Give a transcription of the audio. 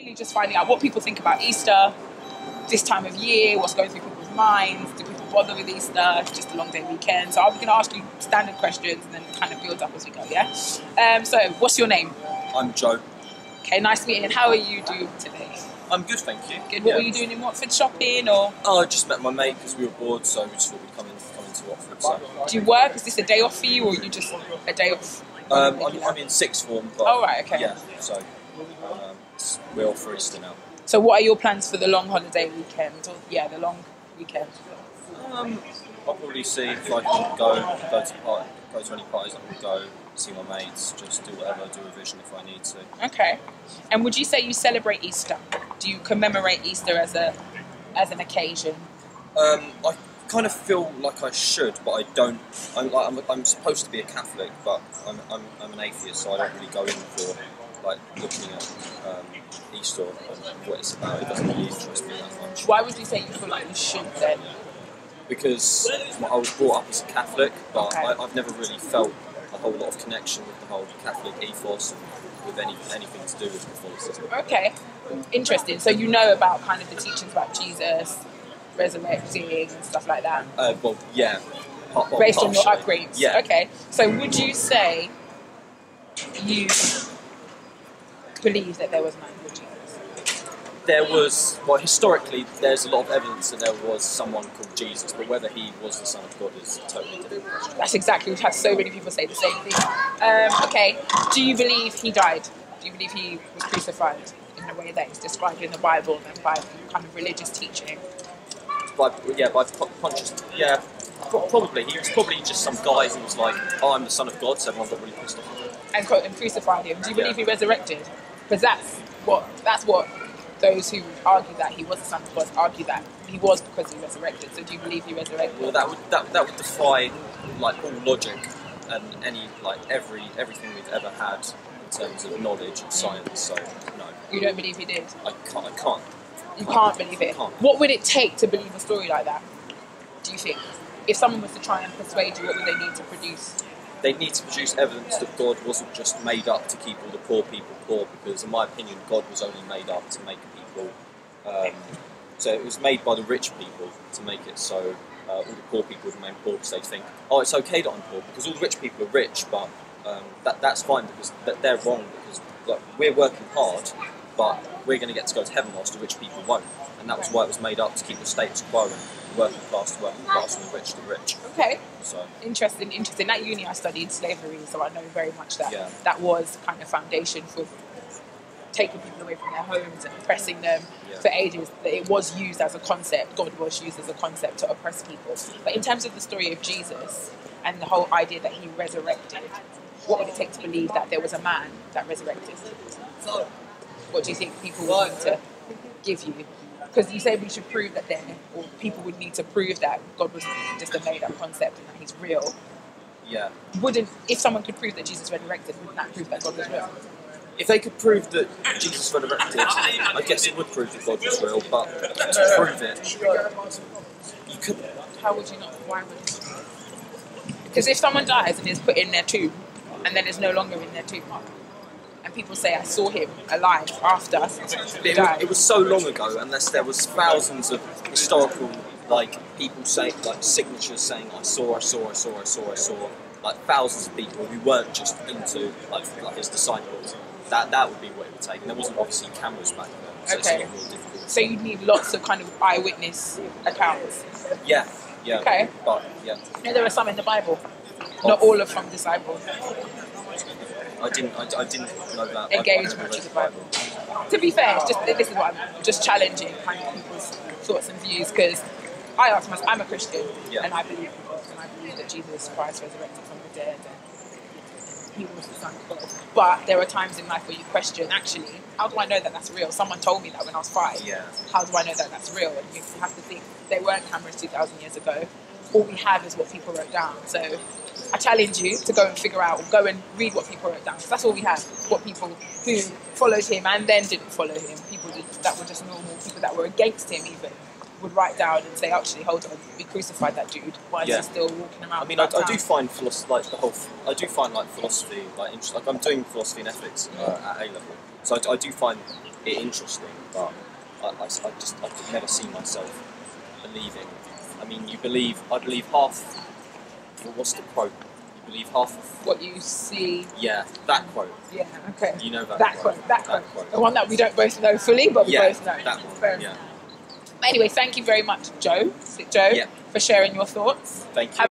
Really, just finding out what people think about Easter, this time of year, what's going through people's minds. Do people bother with Easter? It's just a long day weekend. So I'm going to ask you standard questions and then kind of build up as we go. Yeah. Um, so, what's your name? I'm Joe. Okay, nice to meet you. And how are you doing today? I'm good, thank you. Good. What Yeah. were you doing in Watford shopping, or Oh, I just met my mate because we were bored, so we just thought we'd come, in, come into Watford. So. do you work? Is this a day off for you, or you just a day off? Um, I'm, I'm in sixth form, but Oh, right, okay. yeah, so um, we're all for Easter now. So, what are your plans for the long holiday weekend? Or, yeah, the long weekend. Um, I'll probably see if I can go go to party, go to any parties. I can go see my mates, just do whatever, do revision if I need to. Okay. And would you say you celebrate Easter? Do you commemorate Easter as a as an occasion? Um, I kind of feel like I should, but I don't. I'm, I'm, I'm supposed to be a Catholic, but I'm, I'm, I'm an atheist, so I don't really go in for like looking at um, Easter and what it's about. It doesn't really interest me that much Why would you say you feel like you should then? because I was brought up as a Catholic, but Okay. I, I've never really felt a whole lot of connection with the whole Catholic ethos and with any anything to do with Catholicism. Okay. Interesting. So you know about kind of the teachings about Jesus resurrecting and stuff like that. Uh, well, yeah. Part, well, Based on your upgrades. Yeah. Okay. So would you say you believe that there was man called Jesus? there was, well, historically, there's a lot of evidence that there was someone called Jesus, but whether he was the Son of God is a totally different question. That's exactly. We've had so many people say the same thing. Um, okay. Do you believe he died? Do you believe he was crucified in the way that is described in the Bible and by kind of religious teaching? By, yeah, by Pon- Pontius, yeah, pro- probably. He was probably just some guy who was like, oh, I'm the Son of God, so everyone got really pissed off. and, and crucified him. Do you believe Yeah. he resurrected? Because that's what that's what those who argue that he was the son of God argue that he was because he resurrected. So do you believe he resurrected? Well, that would that, that would defy like all logic and any like every everything we've ever had in terms of knowledge and science. So no, you don't believe he did. I can't. I can't. You can't believe it. Can't. What would it take to believe a story like that? Do you think? If someone was to try and persuade you, what would they need to produce? They need to produce evidence that God wasn't just made up to keep all the poor people poor, because in my opinion, God was only made up to make people. Um, so it was made by the rich people to make it so uh, all the poor people remain poor because they think, oh, it's okay that I'm poor because all the rich people are rich, but um, that, that's fine because they're wrong because like, we're working hard, but we're going to get to go to heaven whilst the rich people won't. And that was why it was made up to keep the status quo and the working class to working class and the rich to rich. Okay, So interesting, interesting. At uni, I studied slavery, so I know very much that Yeah. that was kind of foundation for taking people away from their homes and oppressing them Yeah. for ages. That it was used as a concept. God was used as a concept to oppress people. But in terms of the story of Jesus and the whole idea that he resurrected, what would it take to believe that there was a man that resurrected? What do you think people want to give you? Because you say we should prove that there, or people would need to prove that God was just a made-up concept and that He's real. yeah. Wouldn't, if someone could prove that Jesus resurrected, wouldn't that prove that God was real? If they could prove that Jesus resurrected, I guess it would prove that God was real, but to prove it, you couldn't. How would you not? Why would you? Because if someone dies and is put in their tomb, and then is no longer in their tomb, and people say, "I saw him alive after died," it was so long ago, unless there was thousands of historical, like, people saying, like, signatures saying, I saw, I saw, I saw, I saw, I saw, like, thousands of people who weren't just into, like, like his disciples. That, that would be what it would take. And there wasn't obviously cameras back then, so Okay. it's a lot more difficult. so you'd need lots of kind of eyewitness accounts. Yeah, yeah. Okay. But, yeah, You know, there are some in the Bible, not all of from disciples. I didn't, I, I didn't know that. Engage much with the Bible. To be fair, it's just this is what I'm just challenging kind of people's thoughts and views because I ask myself, I'm a Christian Yeah. and I believe in God and I believe that Jesus Christ resurrected from the dead and He was the Son of God. But there are times in life where you question, actually, how do I know that that's real? Someone told me that when I was five. Yeah. How do I know that that's real? And you have to think they weren't cameras 2,000 years ago. All we have is what people wrote down. So I challenge you to go and figure out, or go and read what people wrote down. that's all we have. What people who followed him and then didn't follow him, people that were just normal, people that were against him even, would write down and say, actually, hold on, we crucified that dude. Why is Yeah. he still walking around? I mean, I, I do find philosophy, like the whole, I do find like philosophy, like interest, like I'm doing philosophy and ethics uh, at A level, so I, I do find it interesting, but I, I, I just I could never see myself believing. I mean, you believe I believe half. Well, what's the quote? You believe half. Of, What you see, yeah, that quote. yeah, okay. You know that. That quote, that quote. The one that we don't both know fully, but we both know. that one. Fair Yeah. Anyway, thank you very much, Joe. Joe? Yeah. For sharing your thoughts. Thank you. Have